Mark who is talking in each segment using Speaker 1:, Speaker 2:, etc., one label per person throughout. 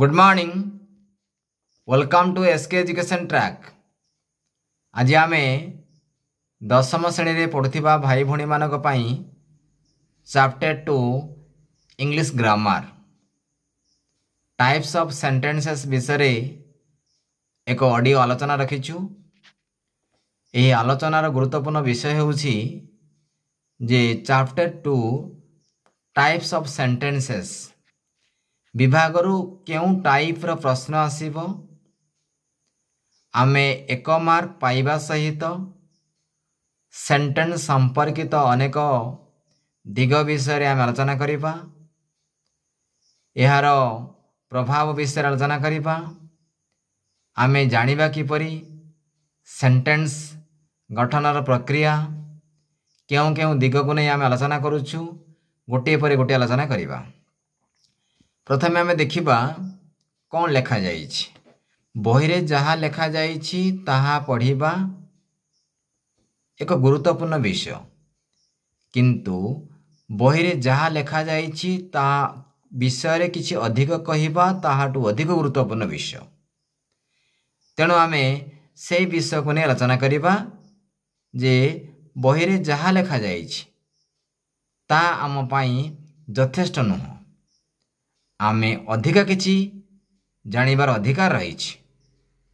Speaker 1: good morning welcome to S K education track আজ আমি দশম শ্রেণীরে পড়ুথিবা ভাই ভীমানক পাই chapter two English grammar types of sentences বিষয়ে এক অডিও আলোচনা রাখিছু এই আলোচনার গুরুত্বপূর্ণ বিষয় ହେଉଛି যে chapter two types of sentences ବିଭାଗରୁ କେଉଁ ଟାଇପ୍ର ପ୍ରଶ୍ନ ଆସିବ ଆମେ ଏକ ମାର୍କ ପାଇବା ସହିତ ସେଣ୍ଟେନ୍ସ ସମ୍ପର୍କିତ ଅନେକ ଦିଗ ବିଷୟରେ ଆମେ ଆଲୋଚନା କରିବା ଏହାର ପ୍ରଭାବ ବିଷୟରେ ଆଲୋଚନା କରିବା ଆମେ ଜାଣିବା କିପରି ସେଣ୍ଟେନ୍ସ ଗଠନର ପ୍ରକ୍ରିୟା କେଉଁ କେଉଁ ଦିଗକୁ ନେଇ ଆମେ ଆଲୋଚନା କରୁଛୁ ଗୋଟିଏ ପରେ ଗୋଟିଏ ଆଲୋଚନା କରିବା ପ୍ରଥମେ ଆମେ ଦେଖିବା କ'ଣ ଲେଖାଯାଇଛି ବହିରେ ଯାହା ଲେଖାଯାଇଛି ତାହା ପଢ଼ିବା ଏକ ଗୁରୁତ୍ୱପୂର୍ଣ୍ଣ ବିଷୟ କିନ୍ତୁ ବହିରେ ଯାହା ଲେଖାଯାଇଛି ତା ବିଷୟରେ କିଛି ଅଧିକ କହିବା ତାହାଠୁ ଅଧିକ ଗୁରୁତ୍ୱପୂର୍ଣ୍ଣ ବିଷୟ ତେଣୁ ଆମେ ସେହି ବିଷୟକୁ ନେଇ ଆଲୋଚନା କରିବା ଯେ ବହିରେ ଯାହା ଲେଖାଯାଇଛି ତାହା ଆମ ପାଇଁ ଯଥେଷ୍ଟ ନୁହଁ ଆମେ ଅଧିକ କିଛି ଜାଣିବାର ଅଧିକାର ରହିଛି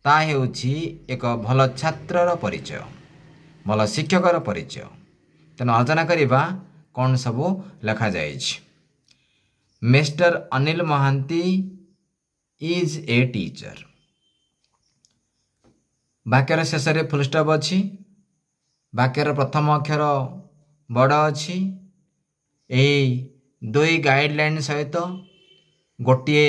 Speaker 1: ତାହା ହେଉଛି ଏକ ଭଲ ଛାତ୍ରର ପରିଚୟ ଭଲ ଶିକ୍ଷକର ପରିଚୟ ତେଣୁ ଆଲୋଚନା କରିବା କ'ଣ ସବୁ ଲେଖାଯାଇଛି mister Anil Mohanty is a teacher ବାକ୍ୟର ଶେଷରେ ଫୁଲଷ୍ଟପ୍ ଅଛି ବାକ୍ୟର ପ୍ରଥମ ଅକ୍ଷର ବଡ଼ ଅଛି ଏହି ଦୁଇ ଗାଇଡ଼ଲାଇନ୍ ସହିତ गोटे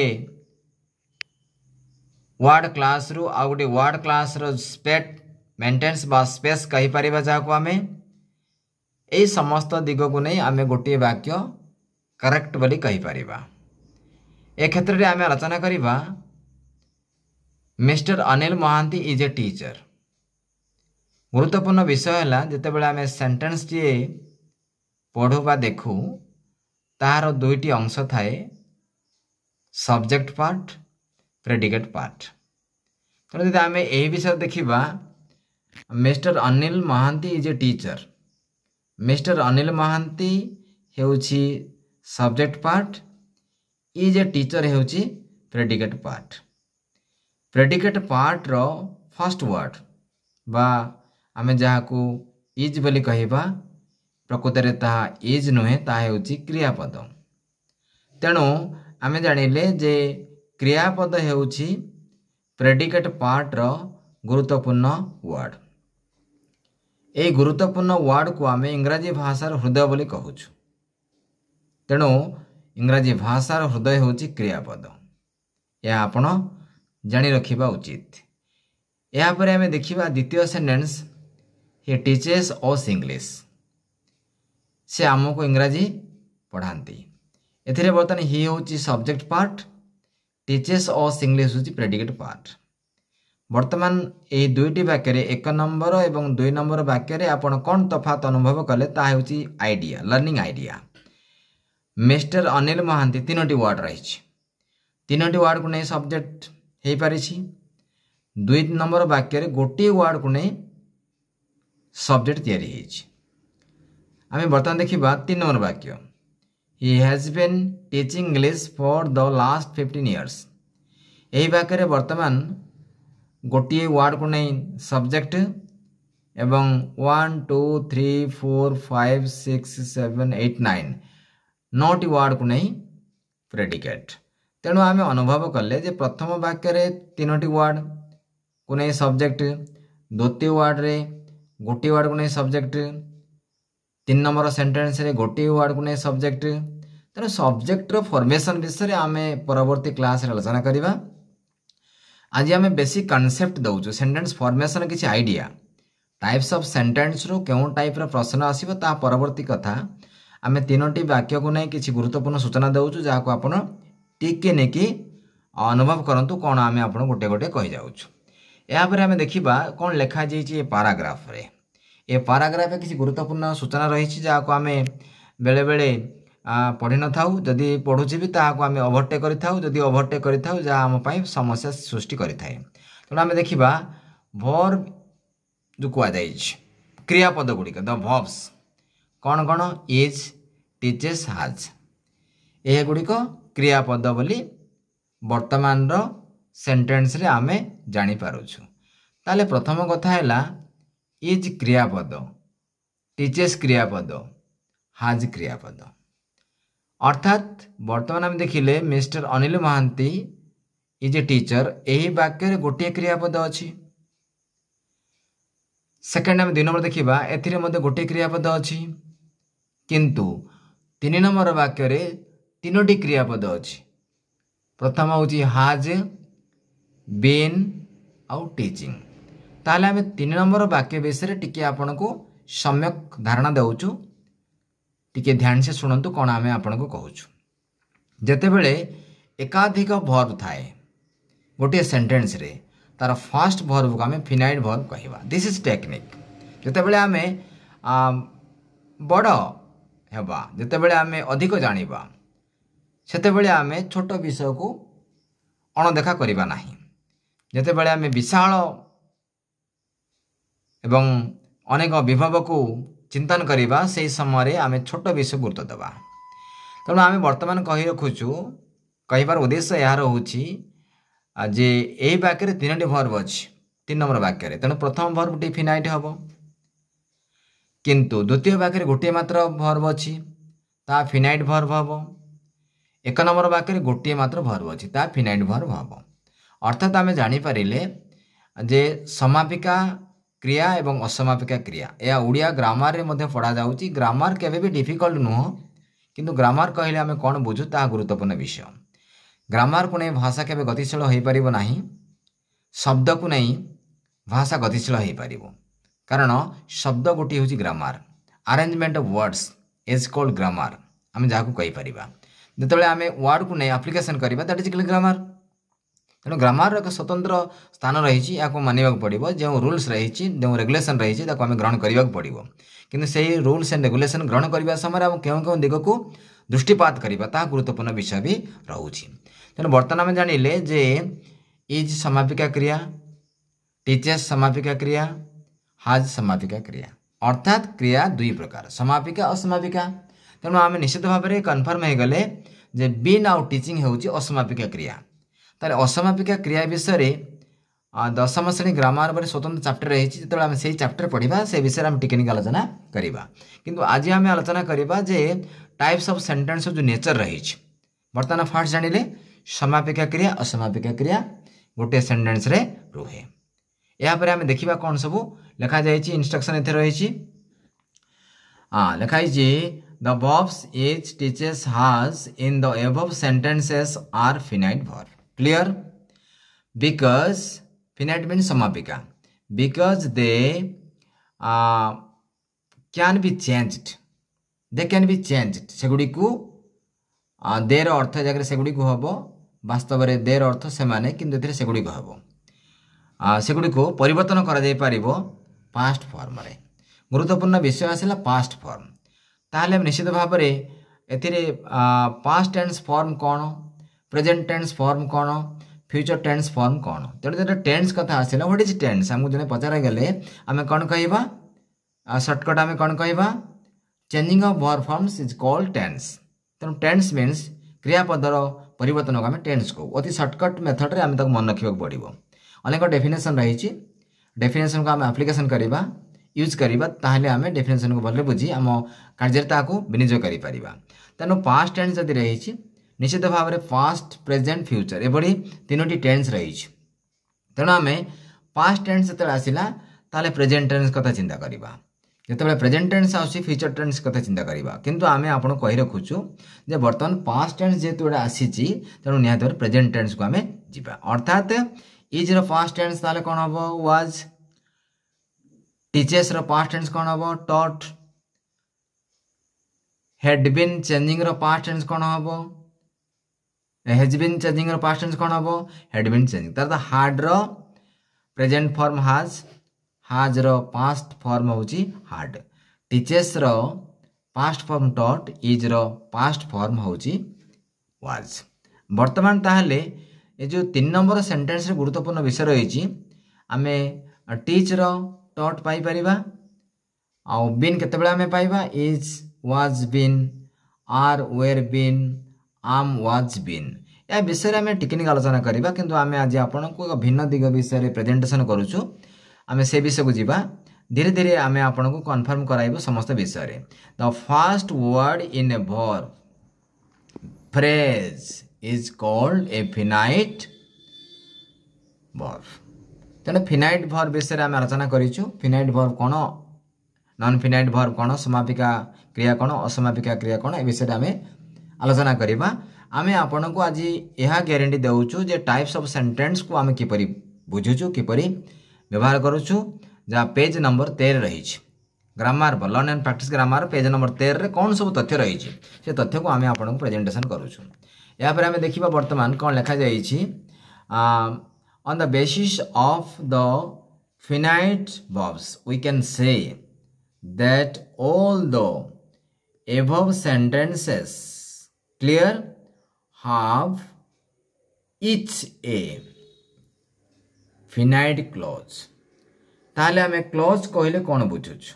Speaker 1: वार्ड क्लास रु आ गोटे word class rate maintenance space कहींपर जहाँ को आम यही समस्त दिग को नहीं आम गोटे वाक्य करेक्ट बोली कहींपर एक क्षेत्र में आम आलोचना करवा mister Anil Mohanty is a teacher गुरुत्वपूर्ण विषय है जिते बे सेटेन्स टे पढ़ू बा देखू तार दुईटी अंश थाए सब्जेक्ट पार्ट प्रेडिकेट पार्ट आम यही विषय देखा mister Anil Mohanty is a teacher mister Anil Mohanty hey subject part is a teacher हूँ प्रेडिकेट पार्ट प्रेडिकेट पार्ट रो फर्स्ट वर्ड बा आम जहाँ को इज बोली कह प्रकृत इज नुहे क्रियापद तेणु आम जे क्रियापद हो प्रेडिकेट पार्टर गुरुत्वपूर्ण वार्ड यह गुरुत्वपूर्ण वार्ड को आम इंग्राजी भाषार हृदय बोली कहू तेणु इंग्राजी भाषार हृदय हूँ क्रियापद यह आप जाणी रखा उचित यापर आम देखा द्वित sentence he teaches us English से आम को इंग्राजी पढ़ाती ଏଥିରେ ବର୍ତ୍ତମାନ ହି ହେଉଛି ସବଜେକ୍ଟ ପାର୍ଟ ଟିଚେସ୍ ଅସ୍ ଇଂଲିଶ ହେଉଛି ପ୍ରେଡିକେଟ୍ ପାର୍ଟ ବର୍ତ୍ତମାନ ଏହି ଦୁଇଟି ବାକ୍ୟରେ ଏକ ନମ୍ବର ଏବଂ ଦୁଇ ନମ୍ବର ବାକ୍ୟରେ ଆପଣ କ'ଣ ତଫାତ ଅନୁଭବ କଲେ ତାହା ହେଉଛି idea learning idea mister Anil Mohanty ତିନୋଟି ୱାର୍ଡ଼ ରହିଛି ତିନୋଟି ୱାର୍ଡ଼କୁ ନେଇ ସବଜେକ୍ଟ ହୋଇପାରିଛି ଦୁଇ ନମ୍ବର ବାକ୍ୟରେ ଗୋଟିଏ ୱାର୍ଡ଼କୁ ନେଇ ସବଜେକ୍ଟ ତିଆରି ହୋଇଛି ଆମେ ବର୍ତ୍ତମାନ ଦେଖିବା ତିନି ନମ୍ବର ବାକ୍ୟ he has been teaching English for the last fifteen years ଏହି ବାକ୍ୟରେ ବର୍ତ୍ତମାନ ଗୋଟିଏ ୱାର୍ଡ଼କୁ ନେଇ ସବଜେକ୍ଟ ଏବଂ one two three four five six seven eight nine ନଅଟି ୱାର୍ଡ଼କୁ ନେଇ ପ୍ରେଡିକେଟ୍ ତେଣୁ ଆମେ ଅନୁଭବ କଲେ ଯେ ପ୍ରଥମ ବାକ୍ୟରେ ତିନୋଟି ୱାର୍ଡ଼କୁ ନେଇ ସବଜେକ୍ଟ ଦ୍ୱିତୀୟ ୱାର୍ଡ଼ରେ ଗୋଟିଏ ୱାର୍ଡ଼କୁ ନେଇ ସବଜେକ୍ଟ ତିନି ନମ୍ବର ସେଣ୍ଟେନ୍ସରେ ଗୋଟିଏ ୱାର୍ଡ଼କୁ ନେଇ ସବଜେକ୍ଟ तेरे सब्जेक्ट फर्मेसन विषय आम परवर्त क्लास आलोचना करने आज आम बेसिक कनसेप्ट दौ सेटेन्स फर्मेसन किसी आईडिया टाइप्स अफ सेटेन्सरु क्यों टाइप रश्न परवर्त कथ आम तीनो वाक्य को नहीं किसी गुरुत्वपूर्ण सूचना दौ जहाँ को आप टेक अनुभव करूँ कौन आम आप गोटे गोटे यापर आम देखा कौन लेखाई पाराग्राफ्रे ये पाराग्राफे किसी गुरुत्वपूर्ण सूचना रही जहाँ को आम बेले बेले ପଢ଼ିନଥାଉ ଯଦି ପଢ଼ୁଛି ବି ତାହାକୁ ଆମେ ଓଭରଟେକ୍ କରିଥାଉ ଯଦି ଓଭରଟେକ୍ କରିଥାଉ ଯାହା ଆମ ପାଇଁ ସମସ୍ୟା ସୃଷ୍ଟି କରିଥାଏ ତେଣୁ ଆମେ ଦେଖିବା ଭର୍ ଯେଉଁ କୁହାଯାଇଛି କ୍ରିୟାପଦ ଗୁଡ଼ିକ ଦ ଭବ୍ସ କ'ଣ କ'ଣ ଇଜ୍ ଟିଚେସ୍ ହାଜ୍ ଏଗୁଡ଼ିକ କ୍ରିୟାପଦ ବୋଲି ବର୍ତ୍ତମାନର ସେଣ୍ଟେନ୍ସରେ ଆମେ ଜାଣିପାରୁଛୁ ତାହେଲେ ପ୍ରଥମ କଥା ହେଲା ଇଜ୍ କ୍ରିୟାପଦ ଟିଚେସ୍ କ୍ରିୟାପଦ ହାଜ୍ କ୍ରିୟାପଦ অর্থাৎ বর্ତ୍ତমান আমি দেখিলে mister Anil Mohanty is a teacher ଏହି ବାକ୍ୟରେ ଗୋଟିଏ କ୍ରିୟାପଦ ଅଛି ସେକେଣ୍ଡ ଆମେ ଦୁଇ ନମ୍ବର ଦେଖିବା ଏଥିରେ ମଧ୍ୟ ଗୋଟିଏ କ୍ରିୟାପଦ ଅଛି କିନ୍ତୁ ତିନି ନମ୍ବର ବାକ୍ୟରେ ତିନୋଟି କ୍ରିୟାପଦ ଅଛି ପ୍ରଥମ ହେଉଛି ହାଜ୍ ବିନ୍ ଆଉ ଟିଚିଂ ତାହେଲେ ଆମେ ତିନି ନମ୍ବର ବାକ୍ୟ ବିଷୟରେ ଟିକିଏ ଆପଣଙ୍କୁ ସମ୍ୟକ୍ ଧାରଣା ଦେଉଛୁ टी ध्यान से शुणु कौन आम आपको कहचु जोबले एकाधिक भर थाए गोटे सेन्टेन्स तार फास्ट भर को आम फिनाइट भर कह दिस् इज टेक्निक जोबले आम बड़ हवा जोबले आम अधिक जानवा से आम छोट विषय को अणदेखा करवा जोबले आम विशाल एवं अनेक विभव को চিন্তন କରିବା ସେହି ସମୟରେ ଆମେ ଛୋଟ ବିଷୟ ଗୁରୁତ୍ୱ ଦେବା ତେଣୁ ଆମେ ବର୍ତ୍ତମାନ କହି ରଖୁଛୁ କହିବାର ଉଦ୍ଦେଶ୍ୟ ଏହା ରହୁଛି ଯେ ଏହି ବାକ୍ୟରେ ତିନୋଟି ଭର୍ବ ଅଛି ତିନି ନମ୍ବର ବାକ୍ୟରେ ତେଣୁ ପ୍ରଥମ ଭର୍ବଟି ଫିନାଇଟ୍ ହେବ କିନ୍ତୁ ଦ୍ୱିତୀୟ ବାକ୍ୟରେ ଗୋଟିଏ ମାତ୍ର ଭର୍ବ ଅଛି ତାହା ଫିନାଇଟ୍ ଭର୍ବ ହେବ ଏକ ନମ୍ବର ବାକ୍ୟରେ ଗୋଟିଏ ମାତ୍ର ଭର୍ବ ଅଛି ତାହା ଫିନାଇଟ୍ ଭର୍ବ ହେବ ଅର୍ଥାତ୍ ଆମେ ଜାଣିପାରିଲେ ଯେ ସମାପିକା क्रिया एवं असमापिका क्रिया या ओडिया ग्रामारे पढ़ा ग्रामर के डिफिकल्ट नुह कि ग्रामार कहे आम कौन बुझू ता गुरुत्वपूर्ण विषय ग्रामर को नहीं भाषा केवे गतिशील हो पार ना शब्द को नहीं भाषा गतिशील हो पार कारण शब्द गोटे हूँ grammar arrangement of words is called grammar आम जहाँ कहीपर जो आम वार्ड को नहीं आप्लिकेसन करवा दैट इज क्ल ग्रामार तेणु ग्रामर एक स्वतंत्र स्थान रही मानवाक पड़ो जो रूल्स रही जो रेगुलेसन रही आम ग्रहण करवाक पड़ो कि रूल्स एंड रेगुलेसन ग्रहण करने समय क्यों क्यों दिग्क दृष्टिपात करवा गुरुत्वपूर्ण विषय भी रोचे तेणु बर्तन आम जान लें इज समापिका क्रिया टीचर्स समापिका क्रिया हाज समापिका क्रिया अर्थात क्रिया दुई प्रकार समापिका असमापिका तेणु आम निश्चित भाव में कनफर्म हो गले बीन आउ टीचिंग असमापिका क्रिया तेल असमापिका क्रिया विषय दशम श्रेणी ग्रामार बारे स्वतंत्र चैप्टर रही जो से चैप्टर पढ़ा से विषय में टेक्निक आलोचना करवा कि आज आम आलोचना करवा टाइप्स अफ सेटेन्स जो नेचर रही बर्तमान फास्ट जान लें समापिका क्रिया असमापिका क्रिया गोटे सेन्टेन्स रुहे यापर आम देखा कौन सब लिखा जा इन्स्ट्रक्शन एथे रही लिखाई the verbs is teach has in the above are finite भर clear because finite means samapika because they uh, can be changed they can be changed সেগুড়িকু দের uh, অর্থ জায়গায় সেগুড়িকু হব বাস্তবরে দের অর্থ সেমানে কিন্তু এতে সেগুড়িকু হব uh, সেগুড়িকু পরিবর্তন করা যাই পারিব পাস্ট ফর্মরে গুরুত্বপূর্ণ বিষয় আসিলা পাস্ট ফর্ম তাহলে নিশ্চিত ভাবে এতে পাস্ট টেন্স ফর্ম কোণ प्रेजेंट टेन्स फर्म कौन फ्यूचर टेन्स फर्म कौन तेनालीरु टेन्स क्या आसा ह्वाट टेन्स आमको जो पचार गले आम कौन कह सर्टकट आम कौन कह changing of verb forms is called tense तेना टेन्स मीनस क्रियापदर पर आम टेन्स कहू अति सर्टकट मेथड में आम मन रखा पड़ो अनेक डेफिनेसन रही डेफिनेसन को आम आप्लिकेसन करवा यूज करें डेफिनेसन को भले बुझी आम कार्य विनिजोग करेणु पास्ट टेन्स जदि रही ନିଶ୍ଚିତ ଭାବରେ ପାଷ୍ଟ ପ୍ରେଜେଣ୍ଟ ଫ୍ୟୁଚର ଏଭଳି ତିନୋଟି ଟେନ୍ସ ରହିଛି ତେଣୁ ଆମେ ପାଷ୍ଟ ଟେନ୍ସ ଯେତେବେଳେ ଆସିଲା ତାହେଲେ ପ୍ରେଜେଣ୍ଟ ଟେନ୍ସ କଥା ଚିନ୍ତା କରିବା ଯେତେବେଳେ ପ୍ରେଜେଣ୍ଟ ଟେନ୍ସ ଆସୁଛି ଫ୍ୟୁଚର ଟେନ୍ସ କଥା ଚିନ୍ତା କରିବା କିନ୍ତୁ ଆମେ ଆପଣଙ୍କୁ କହି ରଖୁଛୁ ଯେ ବର୍ତ୍ତମାନ ପାଷ୍ଟ ଟେନ୍ସ ଯେହେତୁ ଗୋଟେ ଆସିଛି ତେଣୁ ନିହାତି ଭାବରେ ପ୍ରେଜେଣ୍ଟ ଟେନ୍ସକୁ ଆମେ ଯିବା ଅର୍ଥାତ୍ ଇଜ୍ର ପାଷ୍ଟ ଟେନ୍ସ ତାହେଲେ କ'ଣ ହେବ ୱାଜ୍ ଟିଚେସ୍ର ପାଷ୍ଟ ଟେନ୍ସ କ'ଣ ହେବ ଟଟ୍ ହେଡ଼ବିନ୍ ଚେଞ୍ଜିଂର ପାଷ୍ଟ ଟେନ୍ସ କ'ଣ ହେବ has been changing past tense कौन हम हेड बीन चेंजिंग तार हार्ड तो रो हाज हाज रो पास्ट हूँ हार्ड टीचेस रो पास्ट फॉर्म टॉट इज रो पास्ट फॉर्म हूँ वाज बर्तमान ताहले ये जो तीन नंबर सेन्टेन्स रे गुरुत्वपूर्ण विषय रही आम टीचर टट पाई आउ बीन केत आम पाइबा is was been are were been am was been ଏହା ବିଷୟରେ ଆମେ ଟିକିନିକ୍ ଆଲୋଚନା କରିବା କିନ୍ତୁ ଆମେ ଆଜି ଆପଣଙ୍କୁ ଏକ ଭିନ୍ନ ଦିଗ ବିଷୟରେ ପ୍ରେଜେଣ୍ଟେସନ୍ କରୁଛୁ ଆମେ ସେ ବିଷୟକୁ ଯିବା ଧୀରେ ଧୀରେ ଆମେ ଆପଣଙ୍କୁ କନଫର୍ମ କରାଇବୁ ସମସ୍ତ ବିଷୟରେ the first word in a verb phrase is called a finite verb ତେଣୁ ଫିନାଇଟ୍ ଭର୍ ବିଷୟରେ ଆମେ ଆଲୋଚନା କରିଛୁ ଫିନାଇଟ୍ ଭର୍ କ'ଣ ନନ୍ ଫିନାଇଟ୍ ଭର୍ କ'ଣ ସମାପିକା କ୍ରିୟା କ'ଣ ଅସମାପିକା କ୍ରିୟା କ'ଣ ଏ ବିଷୟରେ ଆମେ ଆଲୋଚନା କରିବା ଆମେ ଆପଣଙ୍କୁ ଆଜି ଏହା ଗ୍ୟାରେଣ୍ଟି ଦେଉଛୁ ଯେ ଟାଇପ୍ସ ଅଫ୍ ସେଣ୍ଟେନ୍ସକୁ ଆମେ କିପରି ବୁଝୁଛୁ କିପରି ବ୍ୟବହାର କରୁଛୁ ଯାହା ପେଜ୍ ନମ୍ବର ତେର ରହିଛି ଗ୍ରାମାର ବା learn and practise grammar page number ତେରରେ କ'ଣ ସବୁ ତଥ୍ୟ ରହିଛି ସେ ତଥ୍ୟକୁ ଆମେ ଆପଣଙ୍କୁ ପ୍ରେଜେଣ୍ଟେସନ୍ କରୁଛୁ ଏହାପରେ ଆମେ ଦେଖିବା ବର୍ତ୍ତମାନ କ'ଣ ଲେଖାଯାଇଛି on the basis of the finite verbs we can say that all the above sentences clear have each a finite clause তাহলে আমি ক্লজ কহিলে কোণ বুঝুছু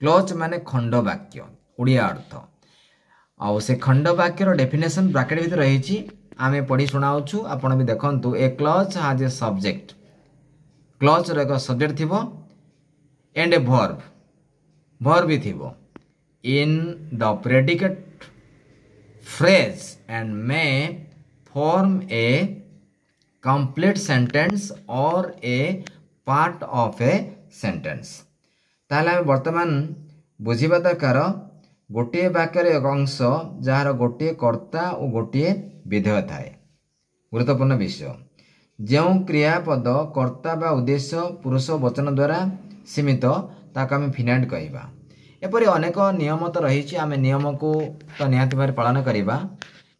Speaker 1: ক্লজ মানে খণ্ডবাক্য ওড়িয়া অর্থ আও সে খণ্ডবাক্যর ডেফিনেসন ব্রাকেট ভিতরে রয়েছে আমি পড়ি শুনাওছু আপনার বি দেখন্তু এ ক্লজ হাজ এ সবজেক্ট ক্লজর এক সবজেক্ট থিব এন্ড এ ভর্ব ভর্ব বি থিব in the predicate phrase and may form a complete sentence or a part of a sentence তাহলে আমি বর্তমান বুঝিবা দরকার ଗୋଟିଏ ବାକ୍ୟରେ ଅଂଶ ଯାହାର ଗୋଟିଏ କର୍ତ୍ତା ଓ ଗୋଟିଏ ବିଧେୟ ଥାଏ ଗୁରୁତ୍ୱପୂର୍ଣ୍ଣ ବିଷୟ ଯେଉଁ କ୍ରିୟାପଦ କର୍ତ୍ତା ବା ଉଦ୍ଦେଶ୍ୟ ପୁରୁଷ ବଚନ ଦ୍ୱାରା ସୀମିତ ତାକୁ ଆମେ ଫିନାଇଟ୍ କହିବା ଏପରି ଅନେକ ନିୟମ ତ ରହିଛି ଆମେ ନିୟମକୁ ତ ନିହାତି ଭାବରେ ପାଳନ କରିବା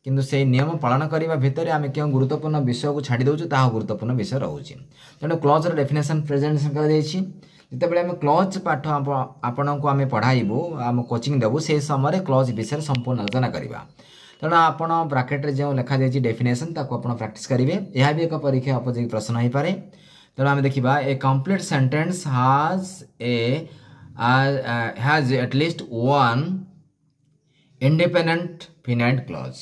Speaker 1: କିନ୍ତୁ ସେହି ନିୟମ ପାଳନ କରିବା ଭିତରେ ଆମେ କେଉଁ ଗୁରୁତ୍ୱପୂର୍ଣ୍ଣ ବିଷୟକୁ ଛାଡ଼ି ଦେଉଛୁ ତାହା ଗୁରୁତ୍ୱପୂର୍ଣ୍ଣ ବିଷୟ ରହୁଛି ତେଣୁ କ୍ଲଜ୍ର ଡେଫିନେସନ୍ ପ୍ରେଜେଣ୍ଟେସନ୍ କରାଯାଇଛି ଯେତେବେଳେ ଆମେ କ୍ଲଜ୍ ପାଠ ଆପଣଙ୍କୁ ଆମେ ପଢ଼ାଇବୁ ଆମ କୋଚିଂ ଦେବୁ ସେହି ସମୟରେ କ୍ଲଜ୍ ବିଷୟରେ ସମ୍ପୂର୍ଣ୍ଣ ଆଲୋଚନା କରିବା ତେଣୁ ଆପଣ ବ୍ରାକେଟ୍ରେ ଯେଉଁ ଲେଖାଯାଇଛି ଡେଫିନେସନ୍ ତାକୁ ଆପଣ ପ୍ରାକ୍ଟିସ୍ କରିବେ ଏହା ବି ଏକ ପରୀକ୍ଷା ଉପଯୋଗୀ ପ୍ରଶ୍ନ ହୋଇପାରେ ତେଣୁ ଆମେ ଦେଖିବା a complete sentence has a uh, has at least one independent finite clause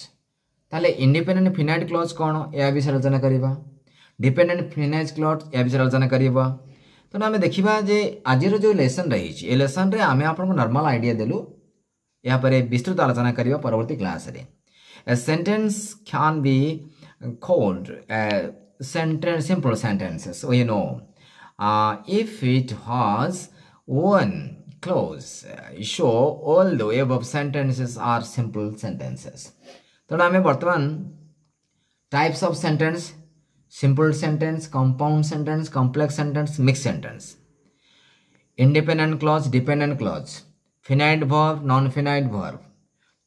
Speaker 1: তাহলে ইন্ডিপেন্ডেন্ট ফিনাইট ক্লজ କ'ଣ ଏହା ବିଷୟରେ ଆଲୋଚନା କରିବା ଡିପେଣ୍ଡେଣ୍ଟ ଫିନାଇଟ୍ କ୍ଲଜ୍ ଏହା ବିଷୟରେ ଆଲୋଚନା କରିବା ତେଣୁ ଆମେ ଦେଖିବା ଯେ ଆଜିର ଯେଉଁ ଲେସନ୍ ରହିଛି ଏ ଲେସନ୍ରେ ଆମେ ଆପଣଙ୍କୁ ନର୍ମାଲ୍ ଆଇଡ଼ିଆ ଦେଲୁ ଏହାପରେ ବିସ୍ତୃତ ଆଲୋଚନା କରିବା ପରବର୍ତ୍ତୀ କ୍ଲାସ୍ରେ sentence can be called sentence simple sentences we know if it has one close show all the above sentences are simple sentences तो हमें वर्तमान types of sentence simple sentence compound sentence complex sentence mix sentence independent clause dependent clause finite verb non finite verb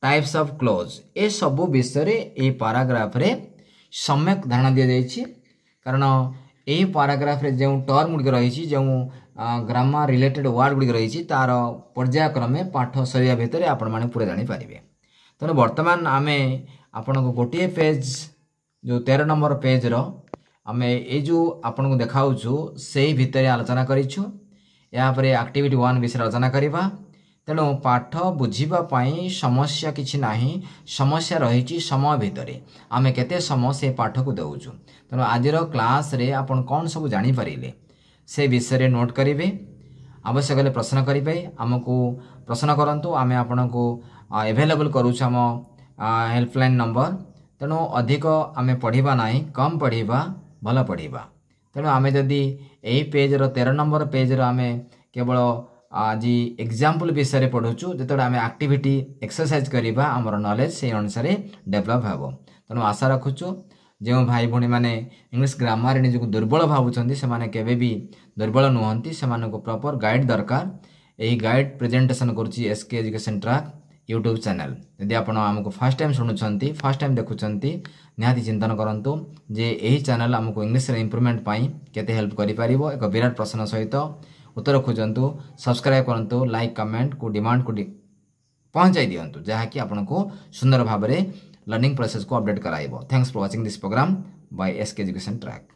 Speaker 1: types of clause ए सब विषय ए paragraph रे सम्यक धारणा दि जाइए कारण यही पाराग्राफ रे जो टर्म गुड़ रही जो ଗ୍ରାମାର ରିଲେଟେଡ଼ ୱାର୍ଡ଼ ଗୁଡ଼ିକ ରହିଛି ତା'ର ପର୍ଯ୍ୟାୟକ୍ରମେ ପାଠ ସରିବା ଭିତରେ ଆପଣମାନେ ପୁରା ଜାଣିପାରିବେ ତେଣୁ ବର୍ତ୍ତମାନ ଆମେ ଆପଣଙ୍କୁ ଗୋଟିଏ ପେଜ୍ ଯେଉଁ ତେର ନମ୍ବର ପେଜ୍ର ଆମେ ଏଇ ଯେଉଁ ଆପଣଙ୍କୁ ଦେଖାଉଛୁ ସେଇ ଭିତରେ ଆଲୋଚନା କରିଛୁ ଏହାପରେ ଆକ୍ଟିଭିଟି ୱାନ୍ ବିଷୟରେ ଆଲୋଚନା କରିବା ତେଣୁ ପାଠ ବୁଝିବା ପାଇଁ ସମସ୍ୟା କିଛି ନାହିଁ ସମସ୍ୟା ରହିଛି ସମୟ ଭିତରେ ଆମେ କେତେ ସମୟ ସେ ପାଠକୁ ଦେଉଛୁ ତେଣୁ ଆଜିର କ୍ଲାସ୍ରେ ଆପଣ କ'ଣ ସବୁ ଜାଣିପାରିଲେ ସେ ବିଷୟରେ ନୋଟ୍ କରିବେ ଆବଶ୍ୟକ ହେଲେ ପ୍ରଶ୍ନ କରିବେ ଆମକୁ ପ୍ରଶ୍ନ କରନ୍ତୁ ଆମେ ଆପଣଙ୍କୁ ଏଭେଲେବୁଲ୍ କରୁଛୁ ଆମ ହେଲ୍ପଲାଇନ୍ ନମ୍ବର ତେଣୁ ଅଧିକ ଆମେ ପଢ଼ିବା ନାହିଁ କମ୍ ପଢ଼ିବା ଭଲ ପଢ଼ିବା ତେଣୁ ଆମେ ଯଦି ଏହି ପେଜ୍ର ତେର ନମ୍ବର ପେଜ୍ର ଆମେ କେବଳ ଆଜି ଏକ୍ଜାମ୍ପଲ୍ ବିଷୟରେ ପଢ଼ୁଛୁ ଯେତେବେଳେ ଆମେ ଆକ୍ଟିଭିଟି ଏକ୍ସରସାଇଜ୍ କରିବା ଆମର ନଲେଜ୍ ସେହି ଅନୁସାରେ ଡେଭଲପ୍ ହେବ ତେଣୁ ଆଶା ରଖୁଛୁ जो भाई मैंने इंग्लीश ग्रामर निज्क दुर्बल भावुं से दुर्बल नुहंती से प्रपर गाइड दरकार यही गाइड प्रेजेटेसन करके एजुकेशन ट्राक यूट्यूब चेल यदि आप फास्ट टाइम शुणुं फास्ट टाइम देखुं निहाति चिंतन करूँ जे यही चेल आमको इंग्लीश इम्प्रुवमेंट केल्प कर एक विराट प्रश्न सहित उत्तर खोजु सब्सक्राइब करूँ लाइक कमेंट को डिमाण को पहुँचाई दिंतु जहाँकि आपको सुंदर भाव में लर्निंग प्रोसेस को अपडेट कराए thanks for watching this programme by S K education track